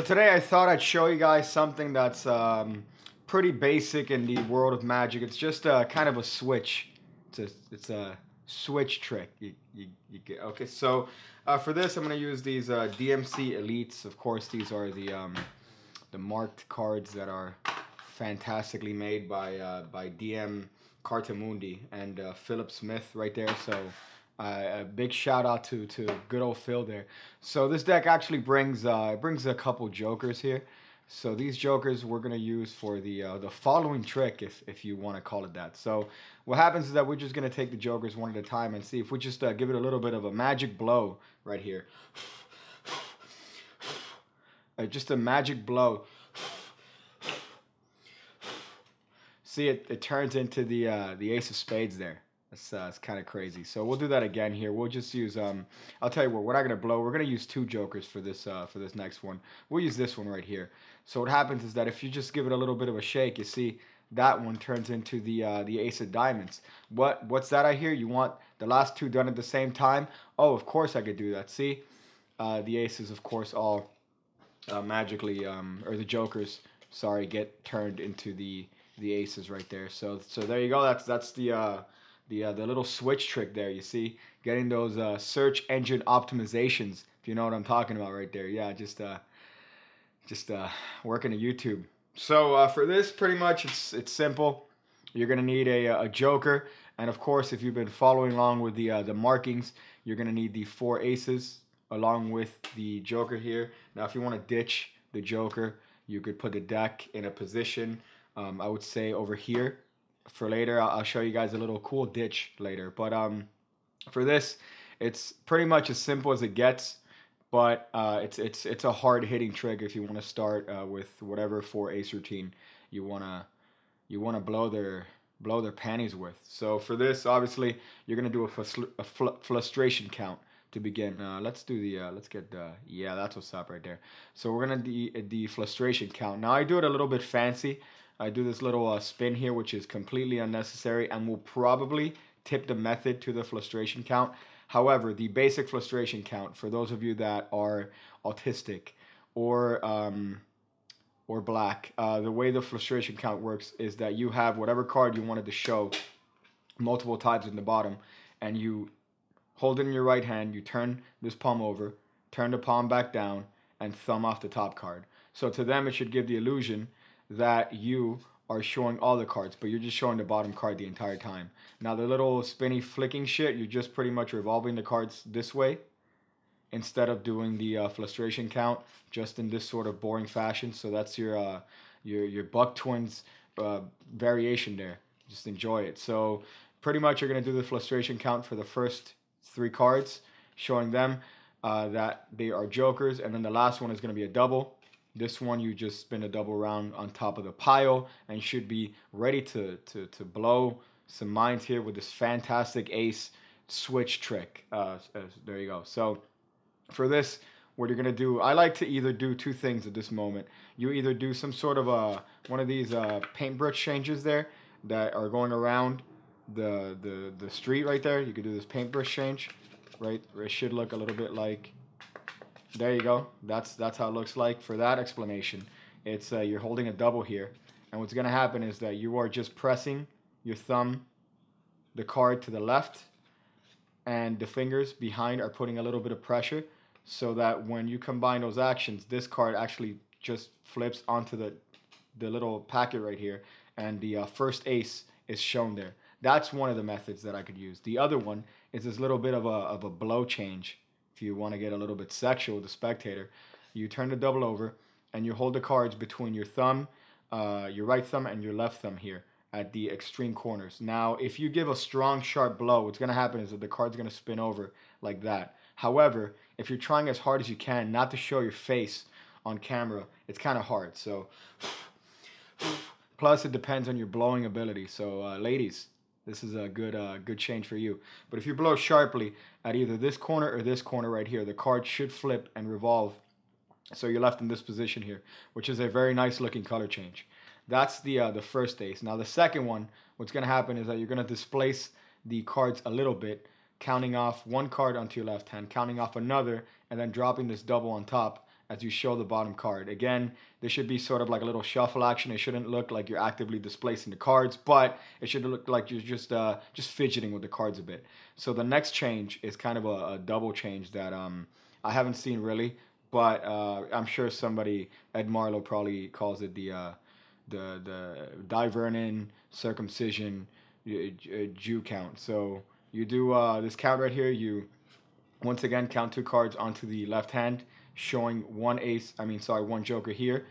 So today I thought I'd show you guys something that's um, pretty basic in the world of magic. It's just a kind of a switch. It's a, it's a switch trick. You, you, you get, okay, so uh, for this I'm going to use these uh, DMC Elites. Of course, these are the, um, the marked cards that are fantastically made by, uh, by DM Cartamundi and uh, Philip Smith right there. So uh, a big shout out to to good old Phil there. So this deck actually brings uh, brings a couple jokers here. So these jokers we're gonna use for the uh, the following trick, if if you want to call it that. So what happens is that we're just gonna take the jokers one at a time and see if we just uh, give it a little bit of a magic blow right here. Uh, just a magic blow. See it it turns into the uh, the ace of spades there. That's, uh, kind of crazy. So we'll do that again here. We'll just use, um, I'll tell you what, we're not to blow. We're to use two jokers for this, uh, for this next one. We'll use this one right here. So what happens is that if you just give it a little bit of a shake, you see that one turns into the, uh, the ace of diamonds. What, what's that I hear? You want the last two done at the same time? Oh, of course I could do that. See, uh, the aces, of course, all uh, magically, um, or the jokers, sorry, get turned into the, the aces right there. So, so there you go. That's, that's the, uh, the uh, the little switch trick there. You see, getting those uh, search engine optimizations. If you know what I'm talking about, right there. Yeah, just uh, just uh, working a YouTube. So uh, for this, pretty much, it's it's simple. You're gonna need a, a joker, and of course, if you've been following along with the uh, the markings, you're gonna need the four aces along with the joker here. Now, if you want to ditch the joker, you could put the deck in a position. Um, I would say over here for later. I'll show you guys a little cool ditch later. But um, for this, it's pretty much as simple as it gets. But uh, it's it's it's a hard hitting trick if you want to start uh, with whatever four ace routine you wanna you wanna blow their blow their panties with. So for this, obviously, you're gonna do a, fl a fl frustration count to begin. Uh, let's do the uh, let's get the yeah that's what's up right there. So we're gonna the the frustration count. Now I do it a little bit fancy. I do this little uh, spin here, which is completely unnecessary and will probably tip the method to the frustration count. However, the basic frustration count, for those of you that are autistic or um, or black, uh, the way the frustration count works is that you have whatever card you wanted to show multiple times in the bottom, and you hold it in your right hand, you turn this palm over, turn the palm back down, and thumb off the top card. So to them, it should give the illusion that you are showing all the cards, but you're just showing the bottom card the entire time. Now the little spinny flicking shit, you're just pretty much revolving the cards this way instead of doing the uh, frustration count just in this sort of boring fashion. So that's your uh, your your Buck Twins uh, variation there. Just enjoy it. So pretty much you're gonna do the frustration count for the first three cards, showing them uh, that they are jokers, and then the last one is gonna be a double this one you just spin a double round on top of the pile and should be ready to, to, to blow some minds here with this fantastic ace switch trick. Uh, uh, there you go. So for this, what you're gonna do, I like to either do two things at this moment. You either do some sort of a one of these uh, paintbrush changes there that are going around the the the street right there. You could do this paintbrush change, right? It should look a little bit like there you go. That's that's how it looks like. For that explanation, it's uh, you're holding a double here, and what's going to happen is that you are just pressing your thumb, the card to the left, and the fingers behind are putting a little bit of pressure, so that when you combine those actions, this card actually just flips onto the the little packet right here, and the uh, first ace is shown there. That's one of the methods that I could use. The other one is this little bit of a, of a blow change if you want to get a little bit sexual with the spectator, you turn the double over and you hold the cards between your thumb, uh, your right thumb, and your left thumb here at the extreme corners. Now, if you give a strong, sharp blow, what's going to happen is that the card's going to spin over like that. However, if you're trying as hard as you can not to show your face on camera, it's kind of hard. So, plus it depends on your blowing ability. So, uh, ladies, this is a good uh, good change for you. But if you blow sharply at either this corner or this corner right here, the card should flip and revolve So you're left in this position here, which is a very nice looking color change. That's the uh, the first ace. Now the second one, what's going to happen is that you're going to displace the cards a little bit, counting off one card onto your left hand, counting off another, and then dropping this double on top as you show the bottom card. Again, there should be sort of like a little shuffle action. It shouldn't look like you're actively displacing the cards, but it should look like you're just uh, just fidgeting with the cards a bit. So the next change is kind of a, a double change that um, I haven't seen really, but uh, I'm sure somebody, Ed Marlo probably calls it the uh, the the Dai Vernon circumcision Jew count. So you do uh, this count right here. You once again count two cards onto the left hand, showing one ace. I mean, sorry, one joker here.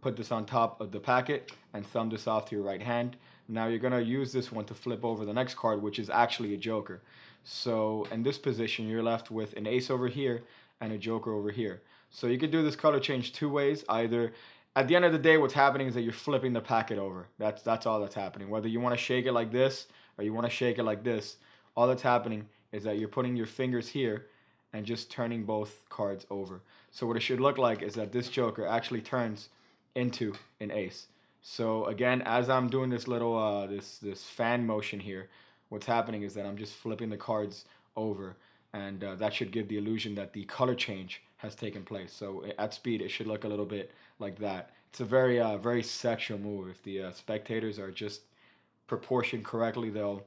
Put this on top of the packet and thumb this off to your right hand. Now you're gonna use this one to flip over the next card, which is actually a joker. So in this position, you're left with an ace over here and a joker over here. So you could do this color change two ways. Either at the end of the day, what's happening is that you're flipping the packet over. That's that's all that's happening. Whether you want to shake it like this or you want to shake it like this, all that's happening is that you're putting your fingers here and just turning both cards over. So what it should look like is that this joker actually turns into an ace. So again, as I'm doing this little uh, this this fan motion here, what's happening is that I'm just flipping the cards over, and uh, that should give the illusion that the color change has taken place. So at speed, it should look a little bit like that. It's a very, uh, very sexual move. If the uh, spectators are just proportioned correctly, they'll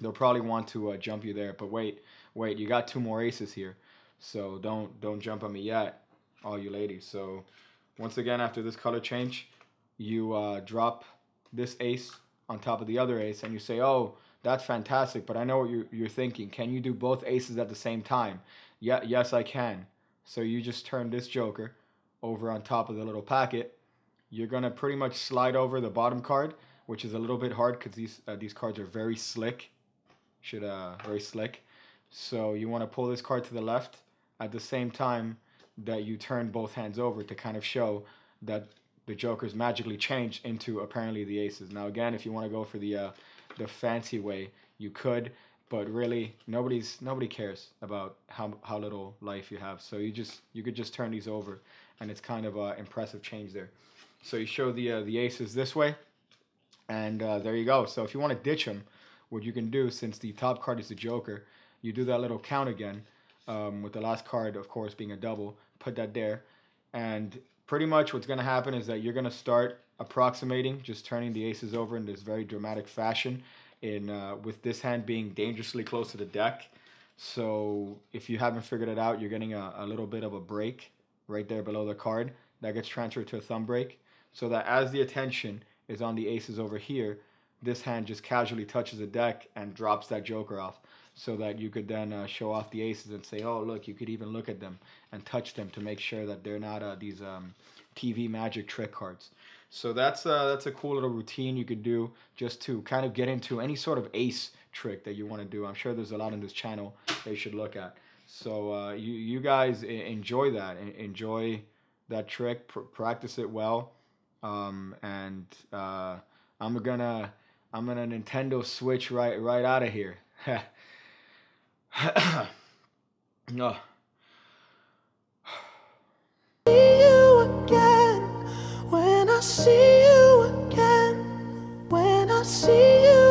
they'll probably want to uh, jump you there. But wait, wait, you got two more aces here, so don't don't jump on me yet, all you ladies. So once again, after this color change, you uh, drop this ace on top of the other ace, and you say, "Oh, that's fantastic." But I know what you're, you're thinking. Can you do both aces at the same time? Yeah, yes, I can. So you just turn this joker over on top of the little packet. You're gonna pretty much slide over the bottom card, which is a little bit hard because these uh, these cards are very slick. Should uh very slick. So you want to pull this card to the left at the same time that you turn both hands over to kind of show that the jokers magically change into apparently the aces. Now again, if you want to go for the uh, the fancy way, you could but really nobody's nobody cares about how how little life you have. So you just you could just turn these over, and it's kind of a impressive change there. So you show the uh, the aces this way, and uh, there you go. So if you want to ditch them, what you can do since the top card is the Joker, you do that little count again, um, with the last card of course being a double. Put that there, and pretty much what's gonna happen is that you're gonna start approximating, just turning the aces over in this very dramatic fashion in uh, with this hand being dangerously close to the deck. So if you haven't figured it out, you're getting a, a little bit of a break right there below the card that gets transferred to a thumb break. So that as the attention is on the aces over here, this hand just casually touches the deck and drops that joker off so that you could then uh, show off the aces and say, oh, look, you could even look at them and touch them to make sure that they're not uh, these um, TV magic trick cards. So that's uh, that's a cool little routine you could do just to kind of get into any sort of ace trick that you want to do. I'm sure there's a lot on this channel you should look at. So uh, you you guys enjoy that, enjoy that trick, pr practice it well, um, and uh, I'm gonna I'm gonna Nintendo Switch right right out of here. no. see you again, when I see you again, when I see you